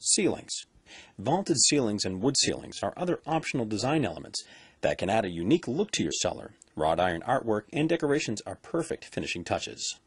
Ceilings. Vaulted ceilings and wood ceilings are other optional design elements that can add a unique look to your cellar. Wrought iron artwork and decorations are perfect finishing touches.